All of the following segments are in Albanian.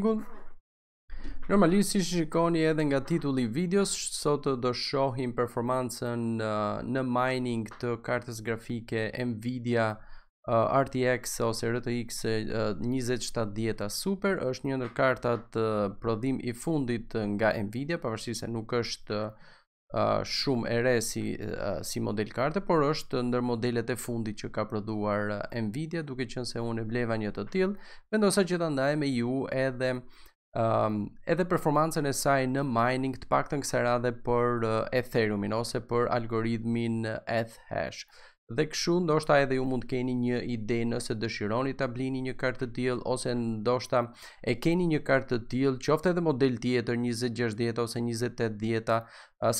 rregull. Normalisht siç e shikoni edhe nga titulli i videos, sot do shohim performancën në mining të kartës grafike Nvidia RTX ose RTX 2070 Super, është një ndër kartat prodhim i fundit nga Nvidia, pavarësisht se nuk është uh, shumë e re si uh, si model karte, por është ndër modelet e fundit që ka prodhuar uh, Nvidia, duke qenë se unë e bleva një të tillë, vendosa që ta ndaj me ju edhe um, edhe performancën e saj në mining të paktën kësaj radhe për uh, Ethereum-in ose për algoritmin Ethash. Dhe kështu ndoshta edhe ju mund të keni një ide nëse dëshironi ta blini një kartë të tillë ose ndoshta e keni një kartë të tillë, qoftë edhe model tjetër 2060 ose 2080,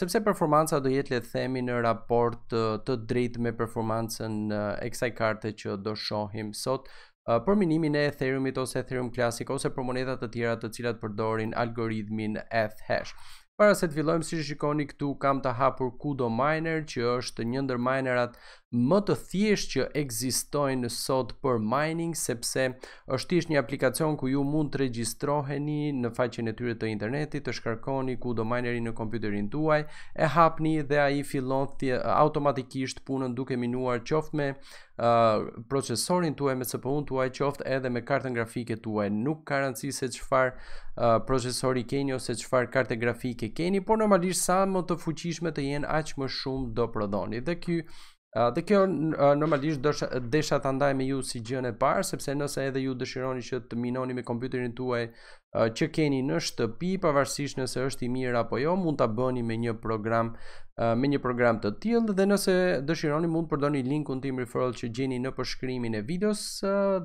sepse performanca do jetë le të themi në raport të drejtë me performancën e kësaj karte që do shohim sot për minimin e Ethereumit ose Ethereum Classic ose për moneda të tjera të cilat përdorin algoritmin Ethash. Para se të fillojmë, si shikoni këtu kam të hapur Cudo Miner, që është një ndër minerat më të thjesht që ekzistojnë sot për mining, sepse është thjesht një aplikacion ku ju mund të regjistroheni në faqen e tyre të internetit, të shkarkoni Cudo Minerin në kompjuterin tuaj, e hapni dhe ai fillon automatikisht punën duke minuar qoftë me procesorin tuaj me CPU-n tuaj qoftë edhe me kartën grafike tuaj nuk ka rëndësi se çfarë uh, procesori keni ose çfarë karte grafike keni por normalisht sa më të fuqishme të jenë aq më shumë do prodhoni dhe ky uh, dhe kjo uh, normalisht dësha, desha ta ndaj me ju si gjënë e parë sepse nëse edhe ju dëshironi që të minoni me kompjuterin tuaj që keni në shtëpi, pavarësisht nëse është i mirë apo jo, mund ta bëni me një program me një program të tillë dhe nëse dëshironi mund të përdorni linkun tim referral që gjeni në përshkrimin e videos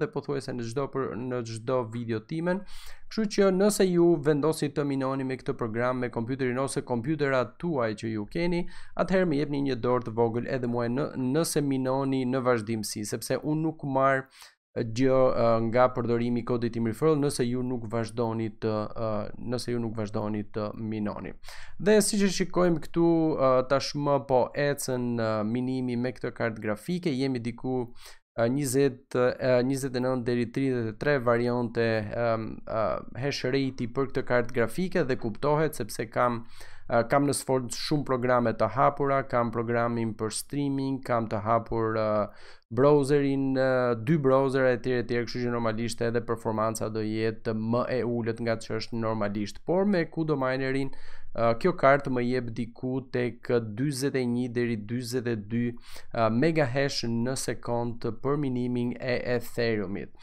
dhe pothuajse në çdo në çdo video timen. Kështu që nëse ju vendosni të minoni me këtë program me kompjuterin ose kompjuterat tuaj që ju keni, atëherë më jepni një dorë të vogël edhe mua në, nëse minoni në vazhdimësi, sepse unë nuk marr gjë nga përdorimi i kodit tim referral nëse ju nuk vazhdoni të nëse ju nuk vazhdoni të minoni. Dhe siç e shikojmë këtu tashmë po ecën minimi me këtë kartë grafike, jemi diku 20 29 deri 33 varion te hash rate-i për këtë kartë grafike dhe kuptohet sepse kam kam në sfond shumë programe të hapura, kam programin për streaming, kam të hapur browserin, dy browsera e tjera e tjera, kështu që normalisht edhe performanca do jetë më e ulët nga që është normalisht. Por me Cudo minerin, kjo kartë më jep diku tek 21 deri 22 megahash në sekund për minimin e Ethereumit.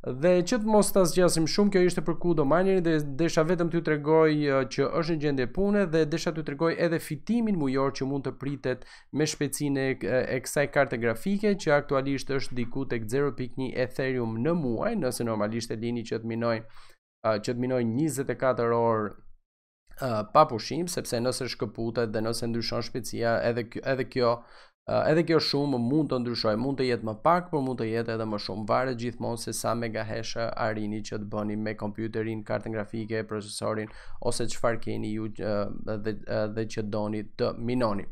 Dhe që të mos ta zgjasim shumë, kjo ishte për Cudo minerin dhe desha vetëm t'ju tregoj që është në gjendje pune dhe desha t'ju tregoj edhe fitimin mujor që mund të pritet me shpejtësinë e, e kësaj karte grafike që aktualisht është diku tek 0.1 Ethereum në muaj, nëse normalisht e lini që të minojë uh, që të minojë 24 orë uh, pa pushim, sepse nëse shkëputet dhe nëse ndryshon shpejtësia, edhe kjo, edhe kjo uh, edhe kjo shumë mund të ndryshojë, mund të jetë më pak, por mund të jetë edhe më shumë. Varet gjithmonë se sa megahash arrini që të bëni me kompjuterin, kartën grafike, procesorin ose çfarë keni ju dhe dhe që doni të minoni.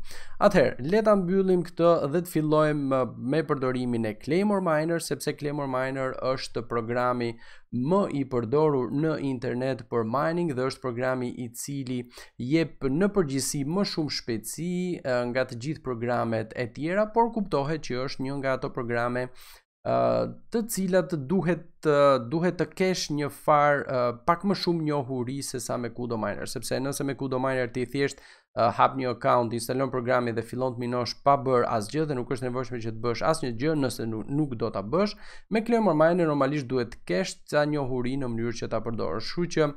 Atëherë, le ta mbyllim këtë dhe të fillojmë me përdorimin e Claymore Miner sepse Claymore Miner është programi më i përdorur në internet për mining dhe është programi i cili jep në përgjithësi më shumë shpejtësi nga të gjithë programet e tjera, por kuptohet që është një nga ato programe të cilat duhet duhet të kesh njëfarë pak më shumë njohuri sesa me Cudo Miner, sepse nëse me Cudo Miner ti thjesht hap një account, instalon programin dhe fillon të minosh pa bërë asgjë dhe nuk është nevojshme që të bësh asnjë gjë nëse nuk do ta bësh, me Claymore Miner normalisht duhet të kesh ca njohuri në mënyrë që ta përdorësh. Kështu që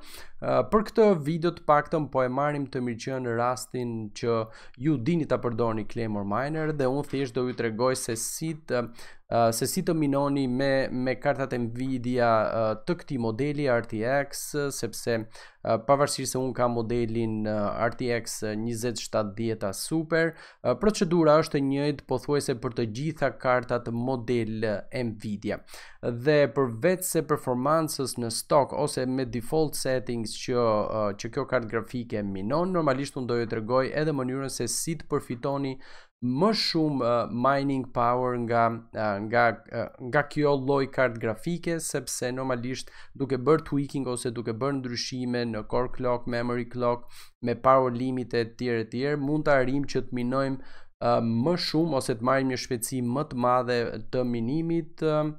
për këtë video të paktën po e marrim të mirëqenë rastin që ju dini ta përdorni Claymore Miner dhe unë thjesht do t'ju tregoj se si të uh, se si të minoni me me kartat Nvidia uh, të këtij modeli RTX sepse uh, pavarësisht se unë kam modelin uh, RTX 2070 Super, uh, procedura është e njëjtë pothuajse për të gjitha kartat model Nvidia. dhe përveçse performancës në stok ose me default settings që uh, që kjo kartë grafike minon, normalisht unë do t'ju tregoj edhe mënyrën se si të përfitoni më shumë uh, mining power nga uh, nga uh, nga kjo lloj karte grafike sepse normalisht duke bërë tweaking ose duke bërë ndryshime në core clock, memory clock me power limit e tjera e tjera, mund të arrijmë që të minojmë uh, më shumë ose të marrim një shpejtësi më të madhe të minimit uh,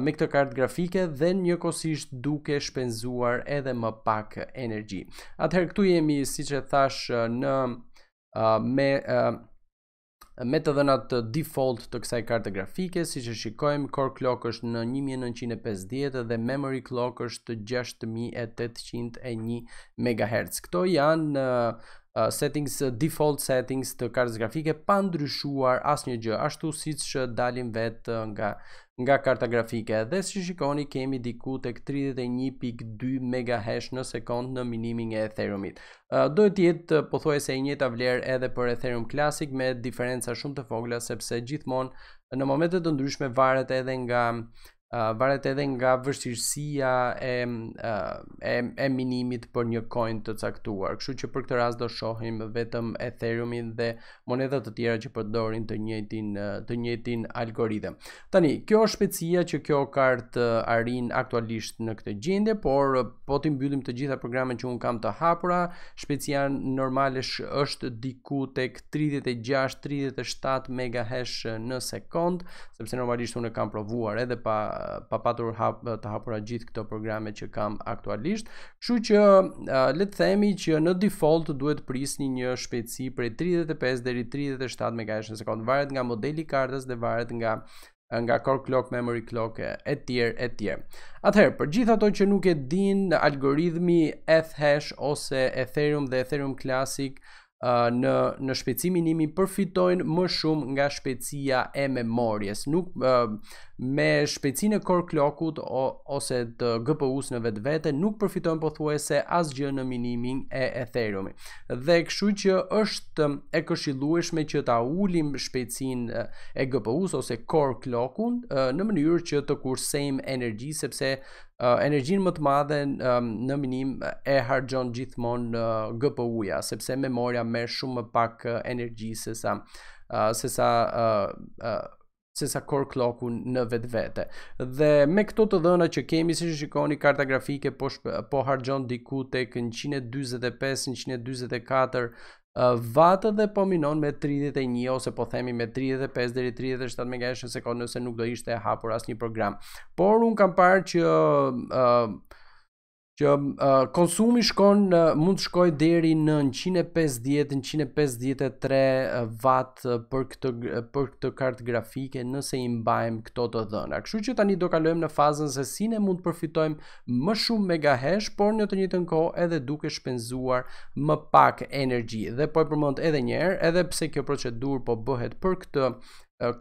me këtë kartë grafike dhe njëkohësisht duke shpenzuar edhe më pak energji. Atëherë këtu jemi siç e thashë në uh, me uh, me të dhënat default të kësaj karte grafike, siç e shikojmë, core clock është në 1950 dhe memory clock është 6801 MHz. Këto janë settings, default settings të kartës grafike pa ndryshuar asnjë gjë, ashtu siç dalin vetë nga, nga karta grafike. Dhe siç shikoni kemi diku tek 31.2 megahash në sekond në minimin e Ethereumit. do të jetë pothuajse e njëjta vlerë edhe për Ethereum Classic me diferenca shumë të vogla sepse gjithmonë në momente të ndryshme varet edhe nga varet edhe nga vështirësia e e, e minimit për një coin të caktuar. Kështu që për këtë rast do shohim vetëm Ethereumin dhe monedha të tjera që përdorin të njëjtin të njëjtin algoritëm. Tani, kjo është shpejtësia që kjo kartë arrin aktualisht në këtë gjendje, por po t'i mbyllim të gjitha programet që unë kam të hapura, shpejtësia normale është diku tek 36-37 megahash në sekond, sepse normalisht unë e kam provuar edhe pa pa patur hap, të hapura gjithë këto programe që kam aktualisht. Kështu që le të themi që në default duhet prisni një shpejtësi prej 35 deri 37 megahash në sekondë, varet nga modeli i kartës dhe varet nga nga core clock, memory clock e tjerë e tjerë. Atëherë, për gjithë ata që nuk e dinë algoritmi Ethash ose Ethereum dhe Ethereum Classic, në në shpejtësi minimi përfitojnë më shumë nga shpejtësia e memories. Nuk me shpejtësinë e core clock-ut ose të GPU-së në vetvete nuk përfitojnë pothuajse asgjë në minimin e Ethereum-it. Dhe kështu që është e këshillueshme që ta ulim shpejtësinë e GPU-së ose core clock-un në mënyrë që të kursejmë energji sepse uh, energjinë më të madhe uh, në minim e harxhon gjithmonë uh, GPU-ja, sepse memoria merr shumë më pak uh, energji se sa uh, se sa uh, uh, se sa core clock-u në vetvete. Dhe me këto të dhëna që kemi, siç shikoni, karta grafike po, shpe, po harxhon diku tek 125-124 Vatë dhe po minon me 31 ose po themi me 35 deri 37 megahash në sekondë nëse nuk do ishte e hapur asnjë program. Por unë kam parë që uh, që uh, konsumi shkon mund të shkojë deri në 150-153 watt për këtë për këtë kartë grafike nëse i mbajmë këto të dhëna. Kështu që tani do kalojmë në fazën se si ne mund të përfitojmë më shumë megahash, por në të njëjtën kohë edhe duke shpenzuar më pak energji. Dhe po e përmend edhe një herë, edhe pse kjo procedurë po bëhet për këtë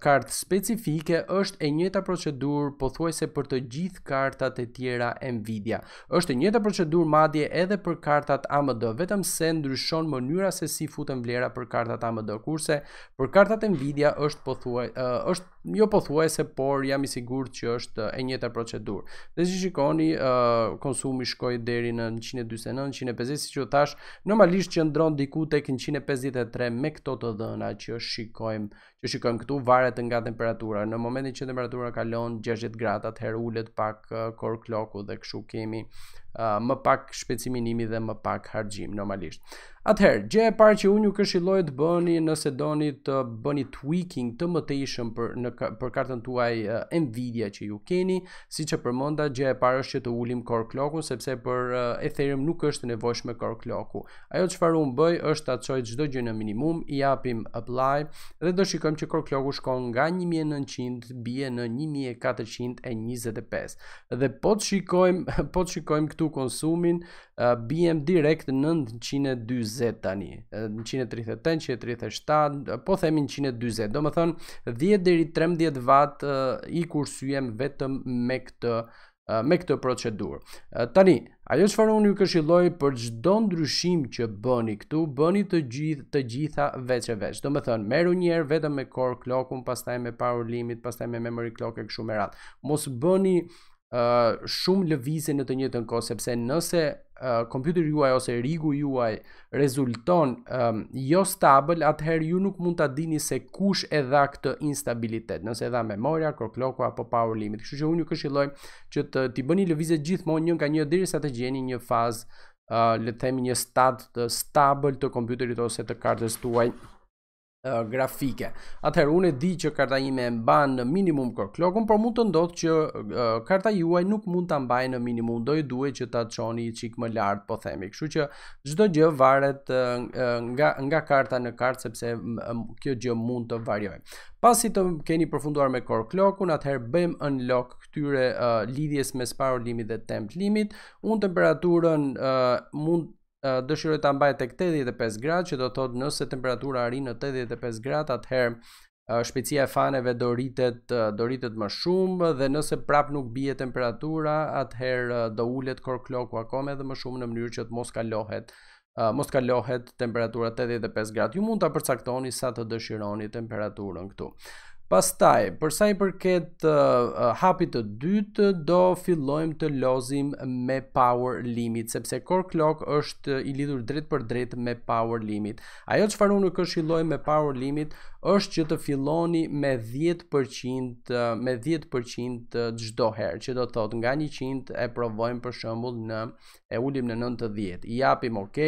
kartë specifike është e njëjta procedurë pothuajse për të gjithë kartat e tjera Nvidia. Është e njëjta procedurë madje edhe për kartat AMD, vetëm se ndryshon mënyra se si futen vlera për kartat AMD, kurse për kartat Nvidia është pothuaj është jo pothuajse por jam i sigurt që është e njëjta procedurë. Dhe siç shikoni, uh, konsumi shkoi deri në 149, 150, siç u thashë, normalisht qëndron diku tek 153 me këto të dhëna që shikojmë, që shikojmë këtu, varet nga temperatura. Në momentin që temperatura kalon 60 gradë, atëherë ulet pak uh, core clock-u dhe kështu kemi uh, më pak shpejtësi minimi dhe më pak harxhim, normalisht. Atëherë, gjëja e parë që unë ju këshilloj të bëni nëse doni të bëni tweaking të mëtejshëm për në për kartën tuaj uh, Nvidia që ju keni, siç e përmenda, gjëja e parë është që të ulim core clock-un sepse për uh, Ethereum nuk është e nevojshme core clock-u. Ajo çfarë unë bëj është ta çoj çdo gjë në minimum, i japim apply dhe do shikojmë që core clock-u shkon nga 1900 bie në 1425. Dhe po të shikojmë, po të shikojmë këtu konsumin, Biem direkt në 140 tani 138, 137, po themi 140. Domethënë 10 deri 13 vat i kursyem vetëm me këtë me këtë procedurë. Tani, ajo çfarë unë ju këshilloj për çdo ndryshim që bëni këtu, bëni të gjith, të gjitha veç e veç. Domethënë, merru njëherë vetëm me core clock-un, pastaj me power limit, pastaj me memory clock e kështu me radhë. Mos bëni shumë lëvizje në të njëjtën kohë sepse nëse uh, kompjuteri juaj ose rigu juaj rezulton um, jo stabil, atëherë ju nuk mund ta dini se kush e dha këtë instabilitet, nëse e dha memoria, core clock-u apo power limit. Kështu që unë ju këshilloj që të t'i bëni lëvizje gjithmonë një nga një derisa të gjeni një fazë uh, le të themi një stat të stabil të kompjuterit ose të kartës tuaj grafike. Atëherë unë e di që karta ime e mban në minimum core clock-un, por mund të ndodhë që karta juaj nuk mund ta mbajë në minimum, do ju duhet që ta çoni çik më lart, po themi. Kështu që çdo gjë varet nga nga karta në kartë sepse kjo gjë mund të variojë. Pasi të keni përfunduar me core clock-un, atëherë bëjmë unlock këtyre lidhjes mes power limit dhe temp limit. Unë temperaturën mund dëshiroj ta mbaj tek 85 gradë, që do të thotë nëse temperatura arrin në 85 gradë, atëherë shpejtësia e faneve do rritet do rritet më shumë dhe nëse prap nuk bie temperatura, atëherë do ulet core clock-u akoma edhe më shumë në mënyrë që të mos kalohet mos kalohet temperatura 85 gradë. Ju mund ta përcaktoni sa të dëshironi temperaturën këtu. Pastaj, për sa i përket uh, hapit të dytë, do fillojmë të lozim me power limit, sepse core clock është i lidhur drejtpërdrejt me power limit. Ajo çfarë unë këshilloj me power limit, është që të filloni me 10%, me 10% çdo herë, që do të thotë nga 100 e provojmë për shëmbull në e ulim në 90, i japim ok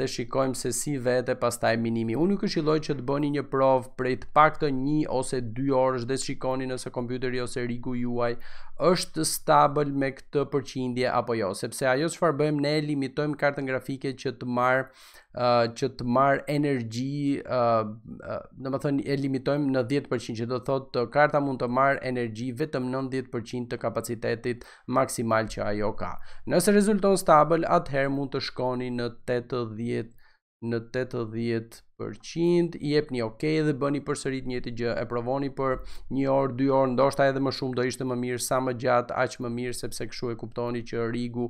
dhe shikojmë se si vete pastaj minimi. Unë ju këshilloj që të bëni një provë prej të paktën një ose dy orësh dhe shikoni nëse kompjuteri ose rigu juaj është stabël me këtë përqindje apo jo, sepse ajo çfarë bëjmë ne e limitojmë kartën grafike që të marrë uh, që të marrë energji, uh, uh, domethënë e limitojmë në 10%, që do të thotë karta mund të marrë energji vetëm 90% të kapacitetit maksimal që ajo ka. Nëse rezulton stabël, atëherë mund të shkoni në 80 në 80% i jepni ok dhe bëni përsëri të njëjtën gjë e provoni për një orë, dy orë, ndoshta edhe më shumë do ishte më mirë sa më gjatë, aq më mirë sepse kështu e kuptoni që rigu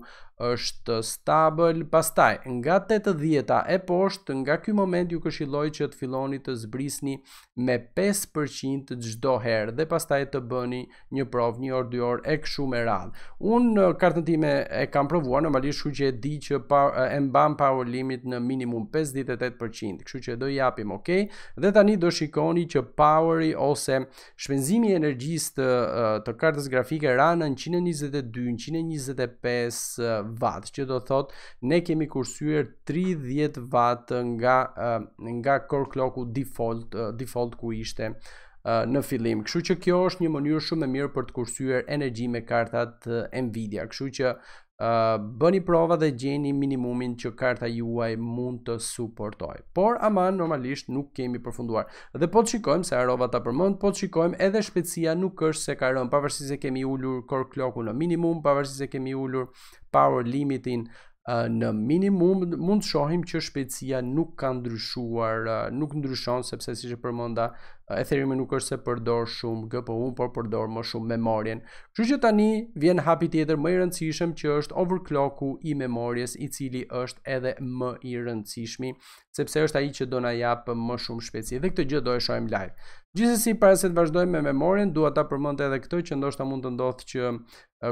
është stabël. Pastaj, nga 80-a e poshtë, nga ky moment ju këshilloj që të filloni të zbrisni me 5% çdo herë dhe pastaj të bëni një provë një orë, dy orë e kështu me radhë. Unë në kartën time e kam provuar normalisht, kështu që e di që pa, e mban power limit në minimum 58%, kështu që do i japim ok. Dhe tani do shikoni që poweri ose shpenzimi i energjisë të, të kartës grafike ra në 122, 125 watt, që do thotë ne kemi kursyer 30 watt nga nga core clock-u default default ku ishte në fillim. Kështu që kjo është një mënyrë shumë e mirë për të kursyer energji me kartat Nvidia. Kështu që bëni prova dhe gjeni minimumin që karta juaj mund të suportojë. Por ama normalisht nuk kemi përfunduar. Dhe po të shikojmë se harrova ta përmend, po të shikojmë edhe shpejtësia nuk është se ka rënë, pavarësisht se kemi ulur core clock-un në minimum, pavarësisht se kemi ulur power limitin në minimum mund të shohim që shpejtësia nuk ka ndryshuar, nuk ndryshon sepse siç e përmenda, Ethereum nuk është se përdor shumë GPU, por përdor më shumë memorien. Kështu që tani vjen hapi tjetër më i rëndësishëm që është overclocku i memories, i cili është edhe më i rëndësishmi, sepse është ai që do na japë më shumë shpejtësi. Dhe këtë gjë do e shohim live. Gjithsesi para se të vazhdojmë me memorien, dua ta përmend edhe këtë që ndoshta mund të ndodhë që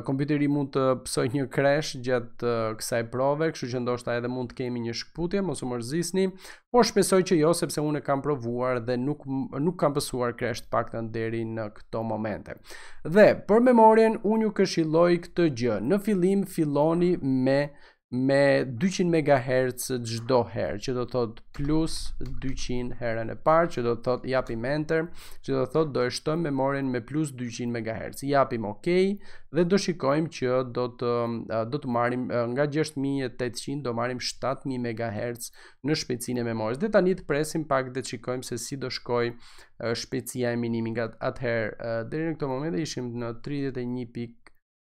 Kompjuteri mund të pësojë një crash gjatë kësaj prove, kështu që ndoshta edhe mund të kemi një shkëputje, mos u mërzisni, por shpresoj që jo, sepse unë e kam provuar dhe nuk, nuk kam pësuar crash të paktën deri në këto momente. Dhe, për memorien, unë ju këshilloj këtë gjë, në fillim filloni me me 200 MHz çdo herë, që do thot plus 200 herën e parë, që do thot japim enter, që do thot do e shtojmë memorien me plus 200 MHz. Japim OK dhe do shikojmë që do do të marrim nga 6800 do marrim 7000 MHz në shpejtësinë e memories. Dhe tani të presim pak dhe të shikojmë se si do shkoj shpejtësia e minimit. Atëherë deri në këtë moment ishim në 31.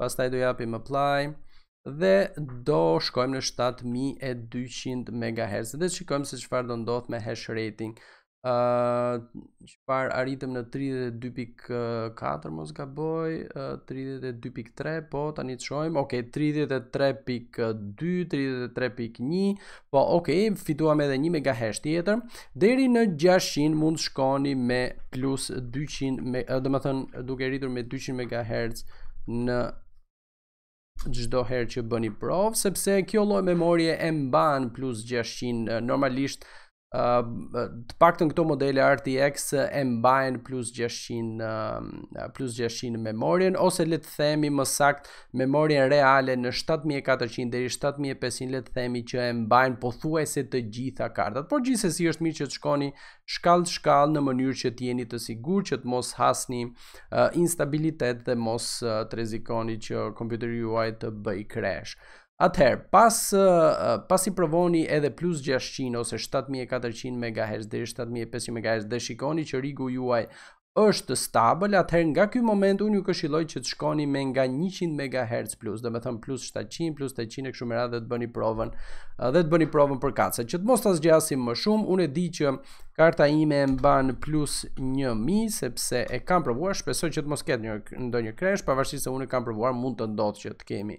pastaj do japim apply dhe do shkojmë në 7200 MHz dhe shikojmë se çfarë do ndodh me hash rating. Ëh, uh, çfarë arritëm në 32.4, mos gaboj, uh, 32.3, po tani shohim. Okej, okay, 33.2, 33.1, Po, ok, fituam edhe një megahash tjetër. Deri në 600 mund të shkoni me plus 200, me, domethënë duke rritur me 200 megahertz në çdo herë që bëni provë, sepse kjo lloj memorie e mban plus 600, normalisht të paktën këto modele RTX e mbajnë plus 600, plus 600 memorien, ose le të themi më saktë, memorien reale në 7400 deri 7500 le të themi që e mbajnë pothuajse të gjitha kartat. Por gjithsesi është mirë që të shkoni shkallë shkallë në mënyrë që të jeni të sigurt që të mos hasni uh, instabilitet dhe mos uh, të rrezikoni që kompjuteri juaj të bëj crash. Atëherë, pas uh, pasi provoni edhe plus 600 ose 7400 MHz deri 7500 MHz dhe shikoni që rigu juaj është stabël, atëherë nga ky moment unë ju këshilloj që të shkoni me nga 100 MHz plus, domethënë plus 700, plus 800 e kështu me radhë dhe të bëni provën, dhe të bëni provën për kaca. Që të mos ta zgjasim më shumë, unë e di që karta ime e mban plus 1000, sepse e kam provuar, shpresoj që të mos ketë një, ndonjë crash, pavarësisht se unë e kam provuar, mund të ndodhë që të kemi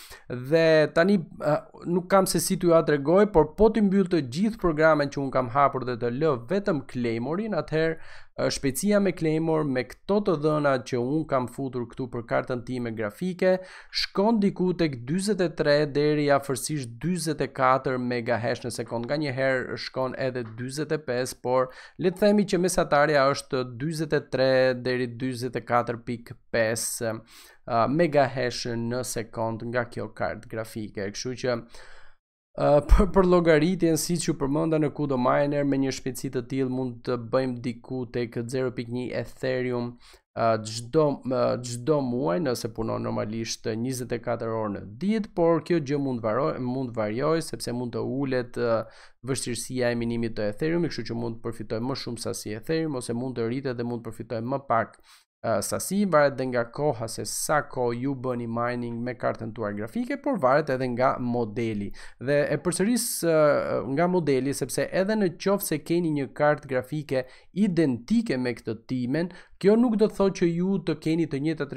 Dhe tani nuk kam se si t'jua tregoj, por po t'i mbyll të gjithë programet që un kam hapur dhe të lë vetëm Claymorin, atëherë shpejtësia me Claymore me këto të dhëna që un kam futur këtu për kartën time grafike, shkon diku tek 43 deri afërsisht 44 megahash në sekond. Nganjëherë shkon edhe 45, por le të themi që mesatarja është 43 deri 44.5 megahash në sekond nga kjo kartë grafike. Kështu që uh, për, përllogaritjen siç ju përmenda në Cudo Miner me një shpejtësi të tillë mund të bëjmë diku tek 0.1 Ethereum çdo, çdo muaj nëse punon normalisht 24 orë në ditë, por kjo gjë mund, varoj, mund të varioj sepse mund të ulet vështirësia e minimit të Ethereum, kështu që mund të përfitojmë më shumë sasi Ethereum ose mund të rritet dhe mund të përfitojmë më pak sasia varet dhe nga koha se sa kohë ju bëni mining me kartën tuaj grafike, por varet edhe nga modeli. Dhe e përsëris nga modeli, sepse edhe në qoftë se keni një kartë grafike identike me këtë timen, kjo nuk do të thotë që ju të keni të njëjtat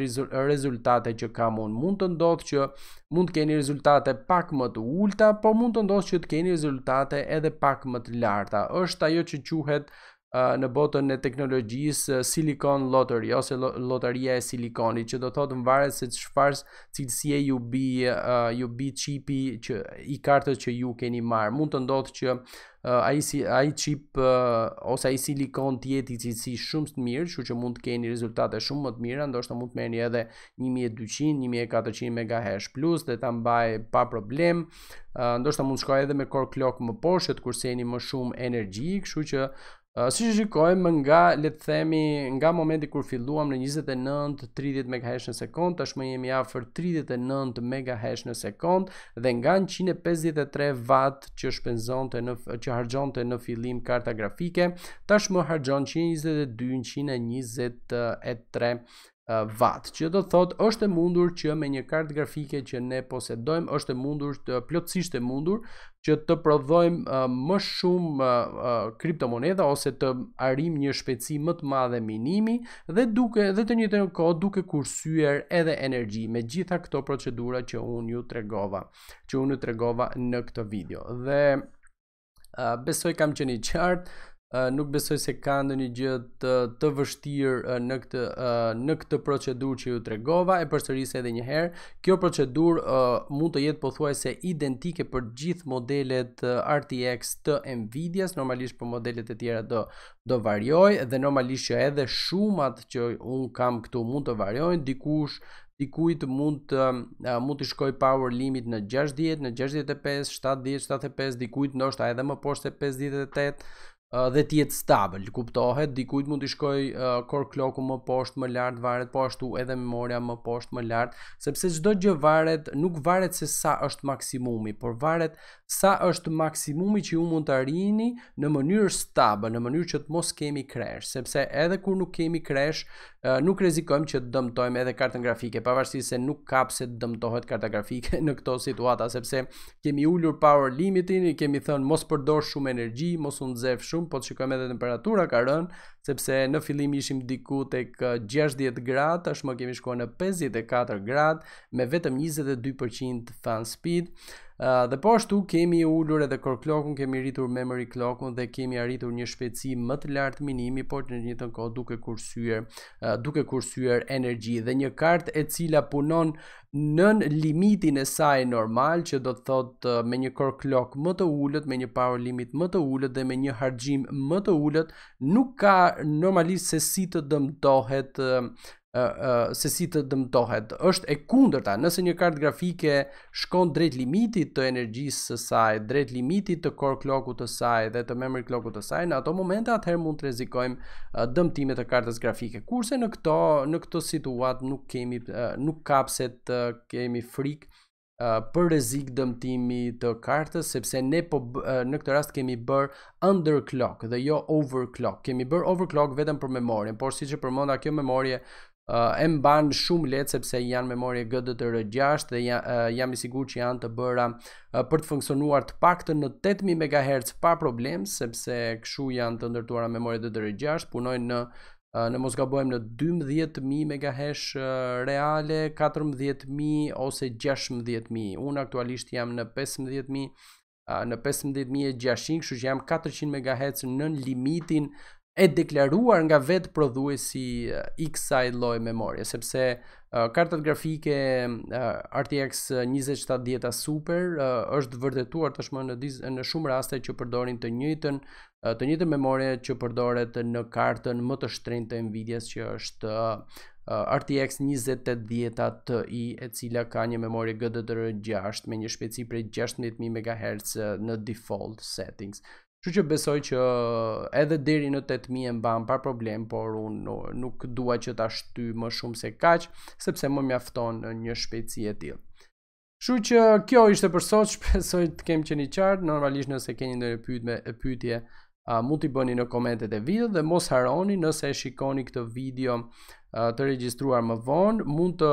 rezultate që kam unë. Mund të ndodhë që mund të keni rezultate pak më të ulëta, po mund të ndodhë që të keni rezultate edhe pak më të larta. është ajo që quhet në botën e teknologjisë Silicon Lottery ose lotaria e silikonit, që do të thotë varet se çfarë cilësie ju bi uh, ju bi çipi që i kartës që ju keni marrë. Mund të ndodhë që uh, ai si ai çip uh, ose ai silikon të jetë i cilësisë shumë të mirë, kështu që mund të keni rezultate shumë më të mira, ndoshta mund të merrni edhe 1200, 1400 MHz plus dhe ta mbajë pa problem. Uh, ndoshta mund të shkojë edhe me core clock më poshtë të kurseni më shumë energji, kështu që uh, siç e shikojmë nga le të themi nga momenti kur filluam në 29-30 megahash në sekond, tashmë jemi afër 39 megahash në sekond dhe nga 153 watt që shpenzonte në që harxhonte në fillim karta grafike, tashmë harxhon 122-123 watt, që do të thotë është e mundur që me një kartë grafike që ne posedojmë, është e mundur të plotësisht e mundur që të prodhojmë më shumë kriptomoneda ose të arrijmë një shpejtësi më të madhe minimi dhe duke dhe në të njëjtën kohë duke kursyer edhe energji me gjitha këto procedura që unë ju tregova, që unë ju tregova në këtë video. Dhe Uh, besoj kam qenë i qartë, uh, nuk besoj se ka ndonjë gjë të të vështirë uh, në këtë uh, në këtë procedurë që ju tregova e përsëris edhe një herë. Kjo procedurë uh, mund të jetë pothuajse identike për të gjithë modelet uh, RTX të Nvidia-s, normalisht për modelet e tjera do do variojë dhe normalisht që edhe shumat që unë kam këtu mund të variojnë, dikush dikujt mund të mund t'i shkojë power limit në 60, në 65, 70, 75, dikujt ndoshta edhe më poshtë se 58 dhe të jetë stable. Kuptohet, dikujt mund t'i shkojë core clock-u më poshtë, më lart varet po ashtu edhe memoria më poshtë, më lart, sepse çdo gjë varet, nuk varet se sa është maksimumi, por varet sa është maksimumi që ju mund të arrini në mënyrë stable, në mënyrë që të mos kemi kresh, sepse edhe kur nuk kemi kresh, nuk rrezikojmë që të dëmtojmë edhe kartën grafike, pavarësisht se nuk ka pse të dëmtohet karta grafike në këto situata, sepse kemi ulur power limitin, kemi thënë mos përdor shumë energji, mos u nxeh shumë, po të shikojmë edhe temperatura ka rënë, sepse në fillim ishim diku tek 60 gradë, tashmë kemi shkuar në 54 gradë, me vetëm 22% fan speed uh, dhe po ashtu kemi ulur edhe core clockun, kemi rritur memory clockun dhe kemi arritur një shpejtësi më të lartë minimi, por në njëjtën kohë duke kursyer, uh, duke kursyer energji dhe një kartë e cila punon nën limitin e saj normal që do të thot uh, me një core clock më të ulët, me një power limit më të ulët dhe me një harxhim më të ulët, nuk ka normalisht se si të dëmtohet uh, se si të dëmtohet. Është e kundërta, nëse një kartë grafike shkon drejt limitit të energjisë së saj, drejt limitit të core clock-ut të saj dhe të memory clock-ut të saj, në ato momente atëherë mund të rrezikojmë dëmtime të kartës grafike. Kurse në këto në këtë situatë nuk kemi nuk ka pse të kemi frikë për rrezik dëmtimi të kartës sepse ne po në këtë rast kemi bër underclock dhe jo overclock. Kemi bër overclock vetëm për memorien, por siç e përmenda kjo memorie uh, e mban shumë lehtë sepse janë memorie GDDR6 dhe ja, uh, jam i sigurt që janë të bëra uh, për të funksionuar të paktën në 8000 MHz pa problem sepse kshu janë të ndërtuara memorie GDDR6 punojnë në në mos gabohem në 12.000 MHz reale, 14.000 ose 16.000. Unë aktualisht jam në 15.000 në 15600, kështu që jam 400 MHz nën limitin e deklaruar nga vetë prodhuesi i kësaj lloj memorie, sepse uh, kartat grafike uh, RTX 2070 Super uh, është vërtetuar tashmë në në shumë raste që përdorin të njëjtën të njëjtën memorie që përdoret në kartën më të shtrenjtë të Nvidia-s që është RTX 2080 Ti e cila ka një memorie GDDR6 me një shpejtësi prej 16000 MHz në default settings. Kështu që besoj që edhe deri në 8000 e mban pa problem, por unë nuk dua që ta shty më shumë se kaq, sepse më mjafton një shpejtësi e tillë. Kështu që kjo ishte për sot, shpresoj të kem qenë i qartë. Normalisht nëse keni ndonjë pyetje, e pyetje, a mund t'i bëni në komentet e videos dhe mos harroni nëse e shikoni këtë video të regjistruar më vonë, mund të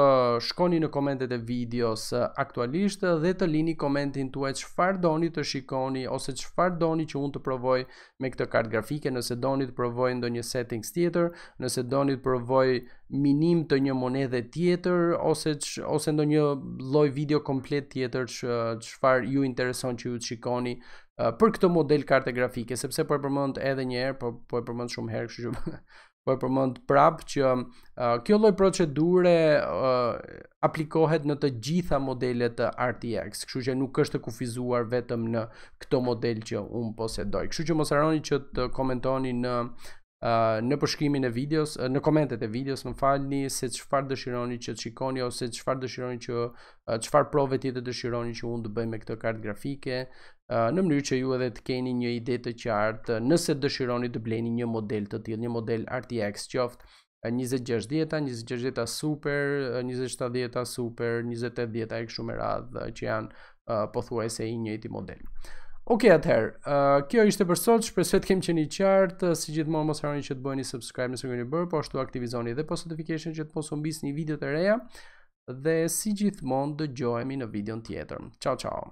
shkoni në komentet e videos aktualisht dhe të lini komentin tuaj çfarë doni të shikoni ose çfarë doni që unë të provoj me këtë kartë grafike, nëse doni të provoj ndonjë settings tjetër, nëse doni të provoj minim të një monedhe tjetër, ose, që, ose ndonjë lloj video komplet tjetër që çfarë ju intereson që ju të shikoni për këtë model karte grafike, sepse po e përmend edhe njëherë, po, po e përmend shumë herë, kështu që po e përmend prap që uh, kjo lloj procedure uh, aplikohet në të gjitha modelet e RTX, kështu që nuk është të kufizuar vetëm në këto model që un posedoj. Kështu që mos harroni që të komentoni në uh, në përshkrimin e videos, uh, në komentet e videos, më falni se çfarë dëshironi që të shikoni ose çfarë dëshironi që uh, çfarë prove tjetër dëshironi që unë të bëj me këtë kartë grafike, në mënyrë që ju edhe të keni një ide të qartë, nëse dëshironi të bleni një model të tillë, një model RTX qoftë 2060, 2060 super, 2070 super, 2080 e kështu me radhë që janë pothuajse i njëjti model. Ok, atëherë, uh, kjo ishte për sot, shpresoj të kem qenë i qartë, si gjithmonë mos harroni që të bëni subscribe nëse s'keni bërë, po ashtu aktivizoni dhe post notification që të mos humbisni videot e reja. dhe si gjithmonë dëgjohemi në videon tjetër. Ciao ciao.